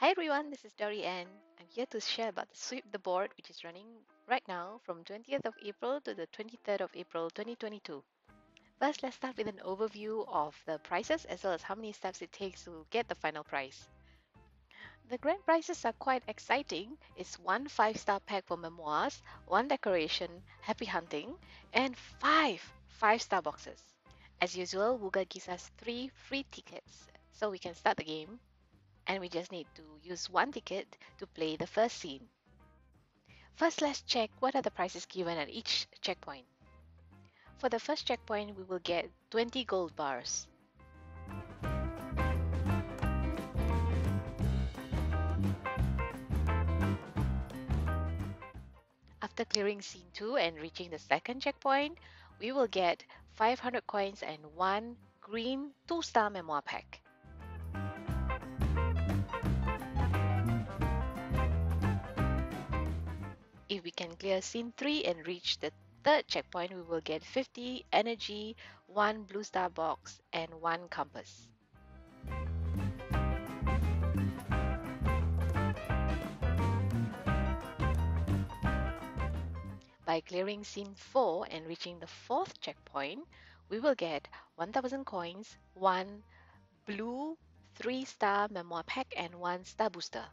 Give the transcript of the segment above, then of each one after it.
Hi everyone, this is Dory-Anne. I'm here to share about the Sweep the Board, which is running right now from 20th of April to the 23rd of April 2022. First, let's start with an overview of the prices as well as how many steps it takes to get the final prize. The grand prizes are quite exciting. It's one five-star pack for memoirs, one decoration, happy hunting, and five five-star boxes. As usual, Wooga gives us three free tickets, so we can start the game and we just need to use one ticket to play the first scene. First, let's check what are the prices given at each checkpoint. For the first checkpoint, we will get 20 gold bars. After clearing scene 2 and reaching the second checkpoint, we will get 500 coins and one green 2-star memoir pack. If we can clear scene 3 and reach the third checkpoint, we will get 50 energy, 1 blue star box, and 1 compass. By clearing scene 4 and reaching the fourth checkpoint, we will get 1000 coins, 1 blue 3 star memoir pack, and 1 star booster.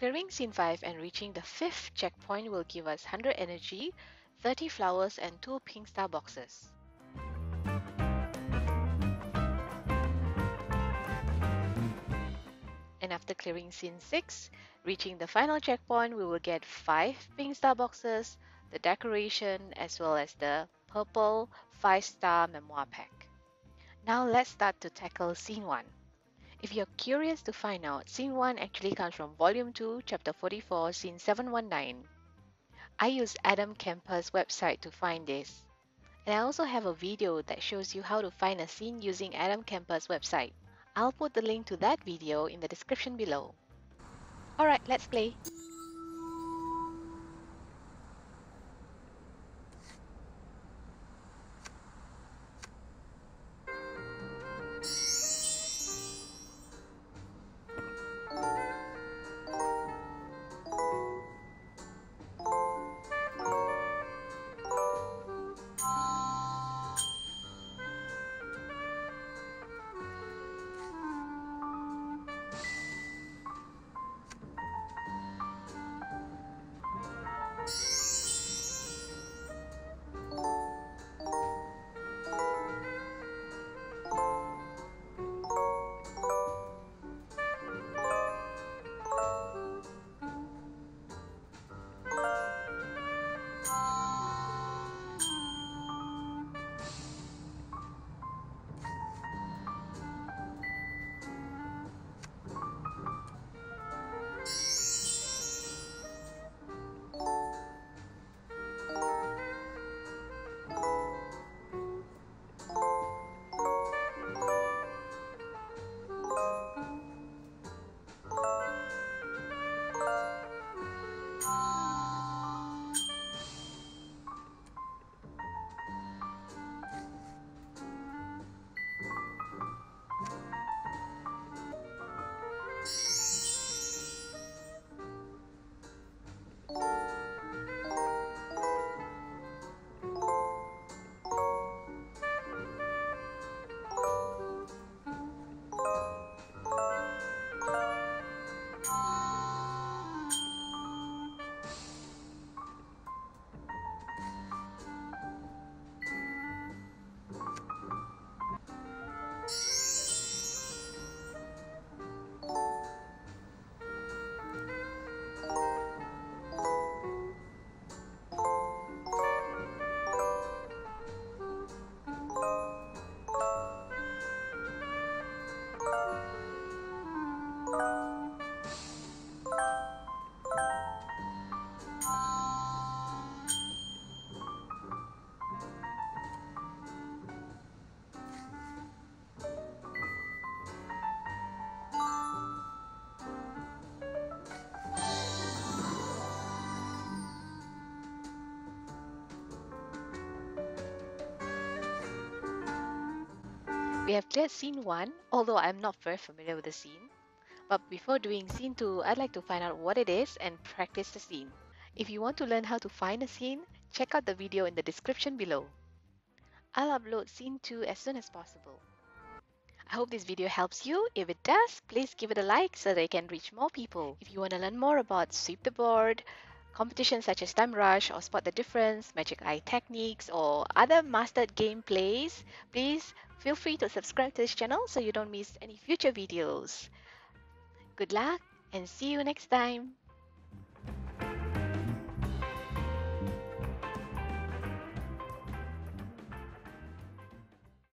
Clearing scene 5 and reaching the fifth checkpoint will give us 100 energy, 30 flowers and 2 pink star boxes. And after clearing scene 6, reaching the final checkpoint, we will get 5 pink star boxes, the decoration as well as the purple 5 star memoir pack. Now let's start to tackle scene 1. If you're curious to find out, Scene 1 actually comes from Volume 2, Chapter 44, Scene 719. I use Adam Kempa's website to find this. And I also have a video that shows you how to find a scene using Adam Kempa's website. I'll put the link to that video in the description below. Alright, let's play! We have cleared scene 1, although I'm not very familiar with the scene. But before doing scene 2, I'd like to find out what it is and practice the scene. If you want to learn how to find a scene, check out the video in the description below. I'll upload scene 2 as soon as possible. I hope this video helps you. If it does, please give it a like so that it can reach more people. If you want to learn more about Sweep the Board, competitions such as Time Rush or Spot the Difference, Magic Eye techniques, or other mastered gameplays, please feel free to subscribe to this channel so you don't miss any future videos. Good luck and see you next time.